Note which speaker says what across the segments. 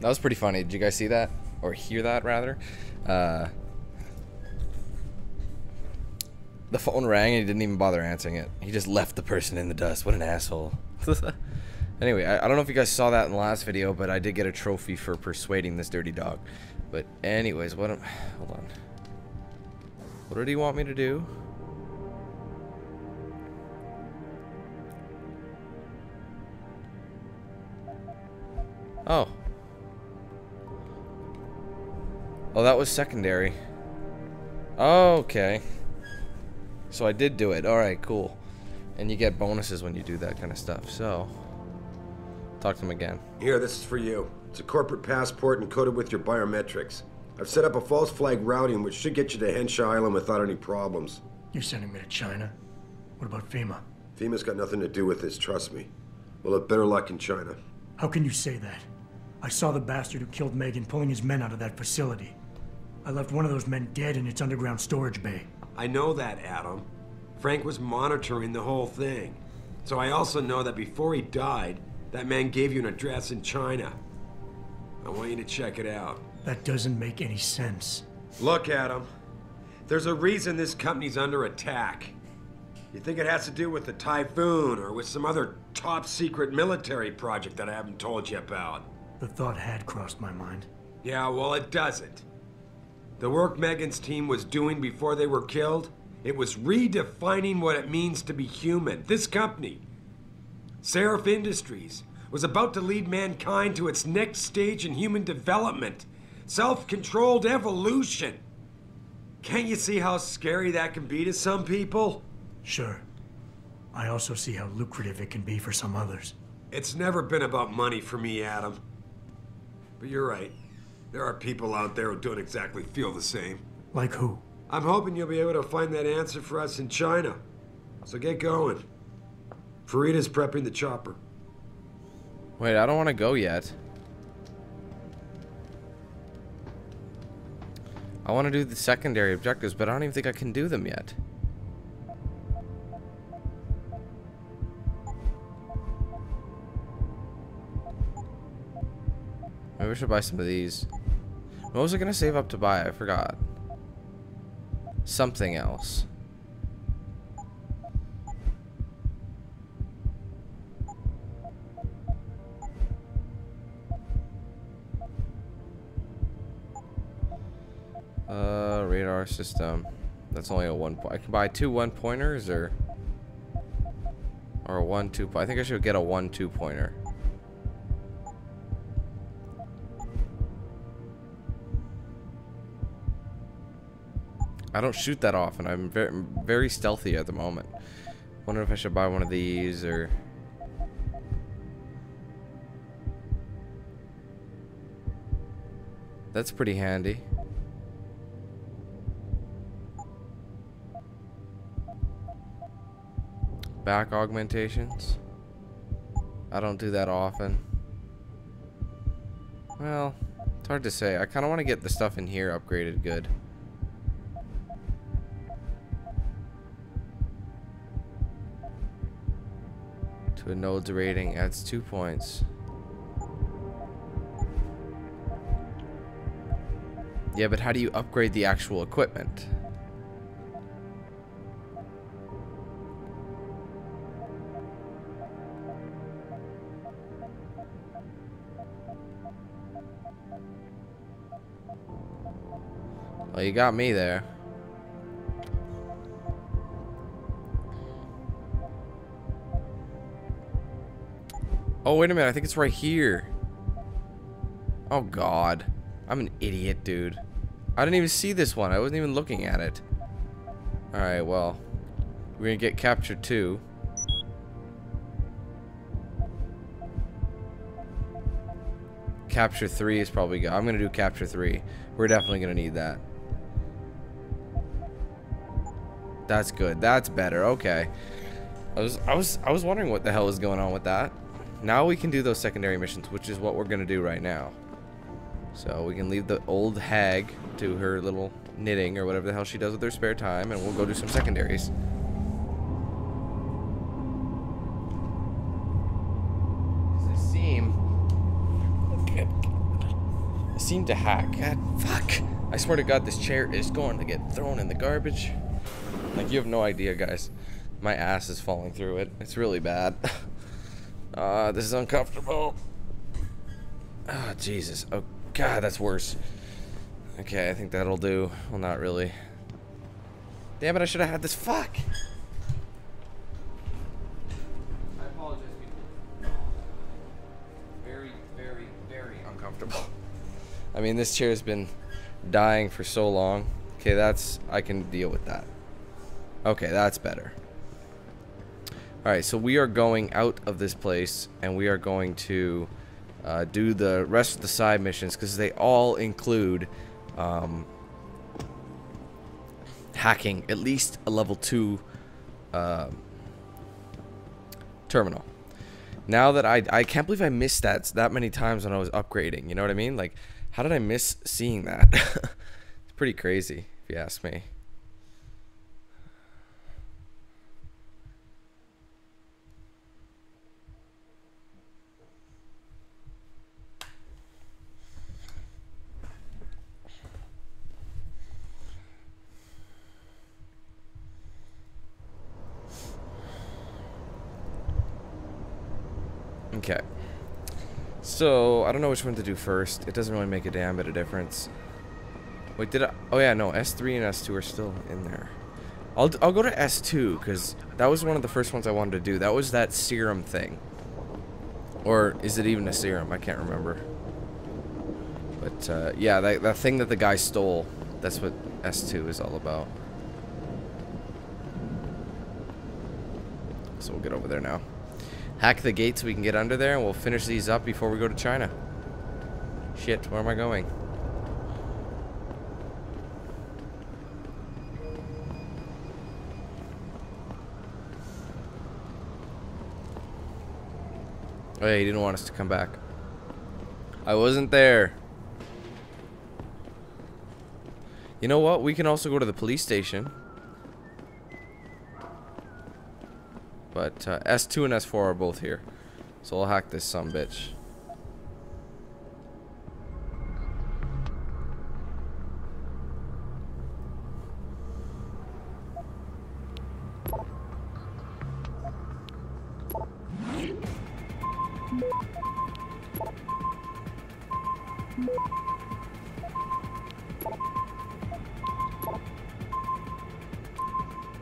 Speaker 1: That was pretty funny. Did you guys see that? Or hear that, rather? Uh, the phone rang and he didn't even bother answering it. He just left the person in the dust. What an asshole. anyway, I, I don't know if you guys saw that in the last video, but I did get a trophy for persuading this dirty dog. But anyways, what am... Hold on. What did he want me to do? Oh. Oh, that was secondary. Okay. So I did do it. Alright, cool. And you get bonuses when you do that kind of stuff. So, talk to him again.
Speaker 2: Here, this is for you. It's a corporate passport encoded with your biometrics. I've set up a false flag routing which should get you to Hengsha Island without any problems.
Speaker 3: You're sending me to China? What about FEMA?
Speaker 2: FEMA's got nothing to do with this, trust me. We'll have better luck in China.
Speaker 3: How can you say that? I saw the bastard who killed Megan pulling his men out of that facility. I left one of those men dead in its underground storage bay.
Speaker 2: I know that, Adam. Frank was monitoring the whole thing. So I also know that before he died, that man gave you an address in China. I want you to check it out.
Speaker 3: That doesn't make any sense.
Speaker 2: Look, Adam. There's a reason this company's under attack. You think it has to do with the Typhoon or with some other top secret military project that I haven't told you about?
Speaker 3: The thought had crossed my mind.
Speaker 2: Yeah, well, it doesn't. The work Megan's team was doing before they were killed, it was redefining what it means to be human. This company, Sarif Industries, was about to lead mankind to its next stage in human development self controlled evolution. Can't you see how scary that can be to some people?
Speaker 3: Sure. I also see how lucrative it can be for some others.
Speaker 2: It's never been about money for me, Adam. But you're right. There are people out there who don't exactly feel the same.
Speaker 3: Like who?
Speaker 2: I'm hoping you'll be able to find that answer for us in China. So get going. Faridah's prepping the chopper.
Speaker 1: Wait, I don't want to go yet. I want to do the secondary objectives, but I don't even think I can do them yet. Maybe I should buy some of these. What was I going to save up to buy? I forgot. Something else. Uh, radar system. That's only a one point. I can buy two one pointers or or a one two. I think I should get a one two pointer. I don't shoot that often. I'm very very stealthy at the moment. Wonder if I should buy one of these or. That's pretty handy. back augmentations. I don't do that often. Well, it's hard to say. I kind of want to get the stuff in here upgraded good. A nodes rating adds two points. Yeah, but how do you upgrade the actual equipment? Well, you got me there. Oh, wait a minute. I think it's right here. Oh, God. I'm an idiot, dude. I didn't even see this one. I wasn't even looking at it. Alright, well. We're gonna get capture 2. Capture 3 is probably good. I'm gonna do capture 3. We're definitely gonna need that. That's good. That's better. Okay. I was I was I was wondering what the hell is going on with that. Now we can do those secondary missions, which is what we're gonna do right now. So we can leave the old hag to her little knitting or whatever the hell she does with her spare time, and we'll go do some secondaries. It seem? seem to hack. God, fuck. I swear to God, this chair is going to get thrown in the garbage. Like, you have no idea, guys. My ass is falling through it. It's really bad. Ah, uh, this is uncomfortable. Ah, oh, Jesus. Oh, God, that's worse. Okay, I think that'll do. Well, not really. Damn it, I should have had this. Fuck! I apologize, people. Very, very, very uncomfortable. I mean, this chair's been dying for so long. Okay, that's... I can deal with that. Okay, that's better. Alright, so we are going out of this place, and we are going to uh, do the rest of the side missions, because they all include um, hacking at least a level 2 uh, terminal. Now that I... I can't believe I missed that that many times when I was upgrading, you know what I mean? Like, how did I miss seeing that? it's pretty crazy, if you ask me. Okay. So, I don't know which one to do first. It doesn't really make a damn bit of difference. Wait, did I? Oh yeah, no. S3 and S2 are still in there. I'll, I'll go to S2, because that was one of the first ones I wanted to do. That was that serum thing. Or is it even a serum? I can't remember. But, uh, yeah, that, that thing that the guy stole. That's what S2 is all about. So we'll get over there now hack the gate so we can get under there and we'll finish these up before we go to China. Shit, where am I going? Oh yeah, he didn't want us to come back. I wasn't there. You know what? We can also go to the police station. But uh, S2 and S4 are both here. So I'll hack this some bitch.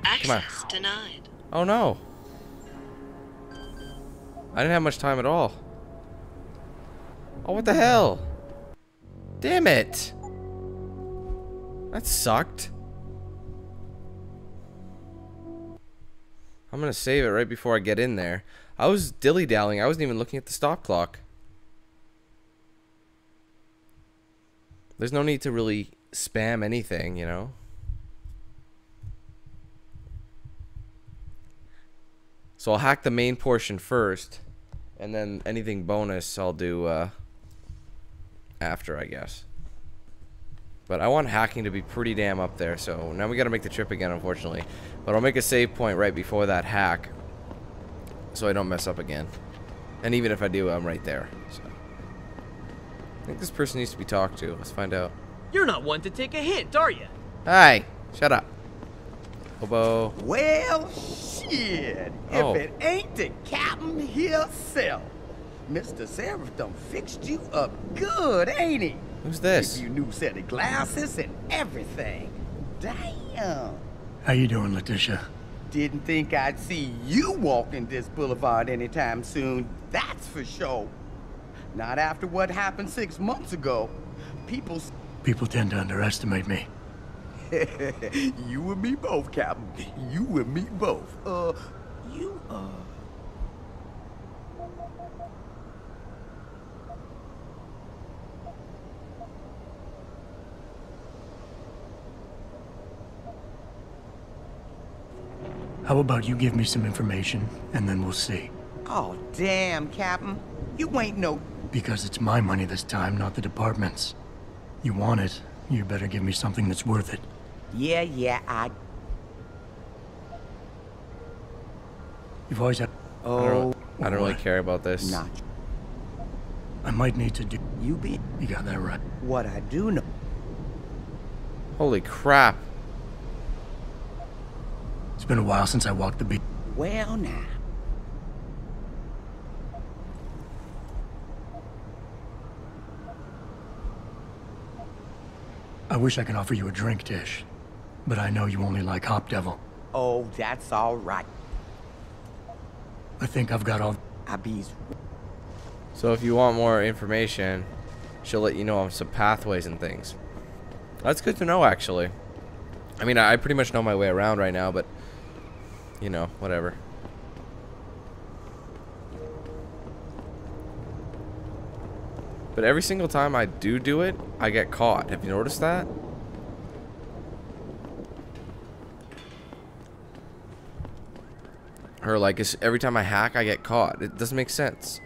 Speaker 4: Access denied.
Speaker 1: Oh no. I didn't have much time at all. Oh, what the hell? Damn it. That sucked. I'm gonna save it right before I get in there. I was dilly-dallying. I wasn't even looking at the stop clock. There's no need to really spam anything, you know? So I'll hack the main portion first. And then anything bonus I'll do uh, after, I guess. But I want hacking to be pretty damn up there, so now we gotta make the trip again, unfortunately. But I'll make a save point right before that hack, so I don't mess up again. And even if I do, I'm right there. So. I think this person needs to be talked to. Let's find out.
Speaker 5: You're not one to take a hint, are you?
Speaker 1: Hi! Shut up. Hobo.
Speaker 6: Well, shit. Oh. If it ain't the captain himself. Mr. Sarif done fixed you up good, ain't he?
Speaker 1: Who's this?
Speaker 6: Give you new set of glasses and everything. Damn.
Speaker 3: How you doing, Letitia?
Speaker 6: Didn't think I'd see you walking this boulevard anytime soon, that's for sure. Not after what happened six months ago. People...
Speaker 3: People tend to underestimate me.
Speaker 6: you and me both, Captain. You and me both. Uh, you, uh...
Speaker 3: How about you give me some information, and then we'll see.
Speaker 6: Oh, damn, Captain. You ain't no...
Speaker 3: Because it's my money this time, not the department's. You want it, you better give me something that's worth it.
Speaker 6: Yeah, yeah, I...
Speaker 3: You've always had...
Speaker 6: Oh,
Speaker 1: I don't, I don't really care about this.
Speaker 6: Not.
Speaker 3: I might need to do.
Speaker 6: You be
Speaker 3: You got that right.
Speaker 6: what I do know.
Speaker 1: Holy crap.
Speaker 3: It's been a while since I walked the beat.
Speaker 6: Well, now.
Speaker 3: I wish I could offer you a drink, Tish. But I know you only like Hop Devil.
Speaker 6: Oh, that's all right.
Speaker 3: I think I've got all.
Speaker 6: I be's
Speaker 1: So if you want more information, she'll let you know on some pathways and things. That's good to know, actually. I mean, I I pretty much know my way around right now, but, you know, whatever. But every single time I do do it, I get caught. Have you noticed that? Or like, every time I hack, I get caught. It doesn't make sense.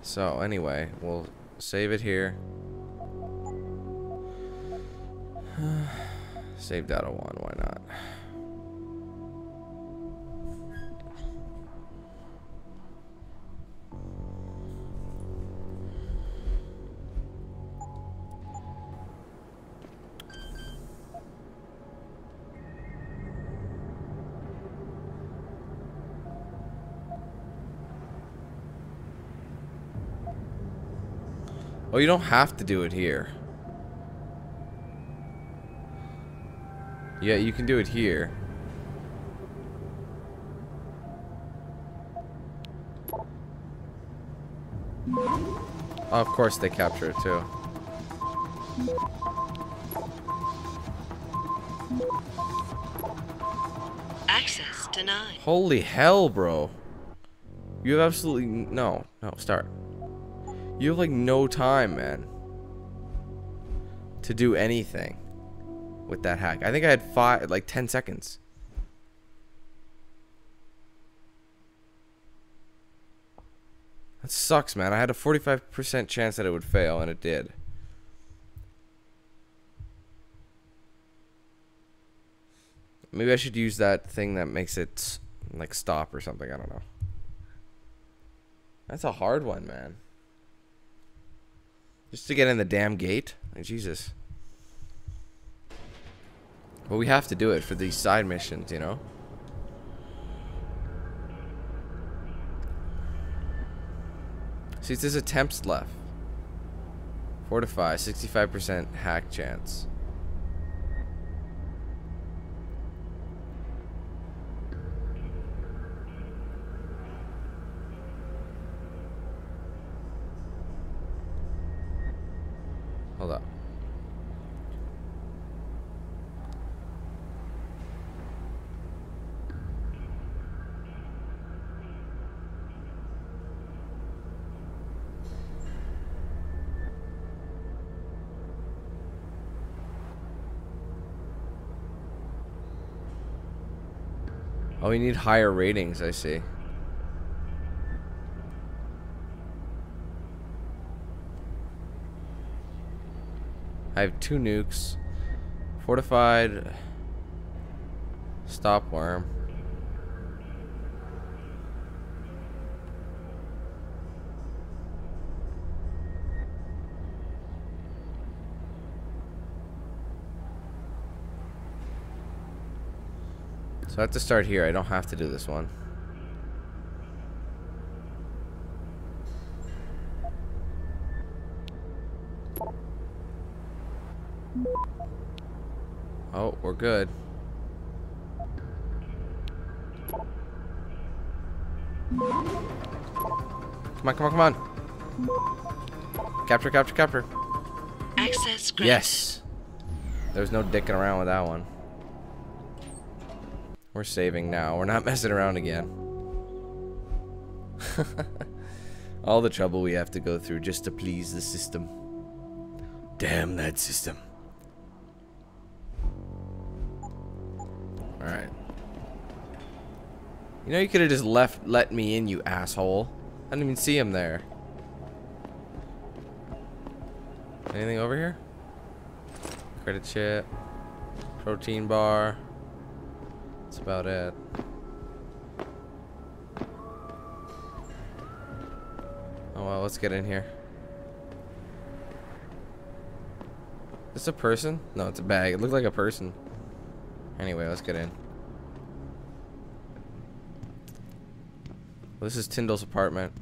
Speaker 1: So anyway, we'll save it here. save data one, why not? Oh, you don't have to do it here. Yeah, you can do it here. Oh, of course they capture it too.
Speaker 4: Access denied.
Speaker 1: Holy hell, bro. You have absolutely no, no, start. You have like no time, man. To do anything with that hack. I think I had five, like 10 seconds. That sucks, man. I had a 45% chance that it would fail, and it did. Maybe I should use that thing that makes it like stop or something. I don't know. That's a hard one, man. Just to get in the damn gate? Like, Jesus. But we have to do it for these side missions, you know? See, there's attempts left. Fortify, 65% hack chance. Hold up. Oh, we need higher ratings, I see. I have two nukes. Fortified. Stop worm. So I have to start here. I don't have to do this one. Oh, we're good. Come on, come on, come on. Capture, capture, capture.
Speaker 4: Access granted.
Speaker 1: Yes. There's no dicking around with that one. We're saving now. We're not messing around again. All the trouble we have to go through just to please the system. Damn that system. Alright. You know you could have just left let me in, you asshole. I didn't even see him there. Anything over here? Credit chip. Protein bar. That's about it. Oh well, let's get in here. This a person? No, it's a bag. It looked like a person. Anyway, let's get in. This is Tyndall's apartment.